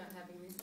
on having these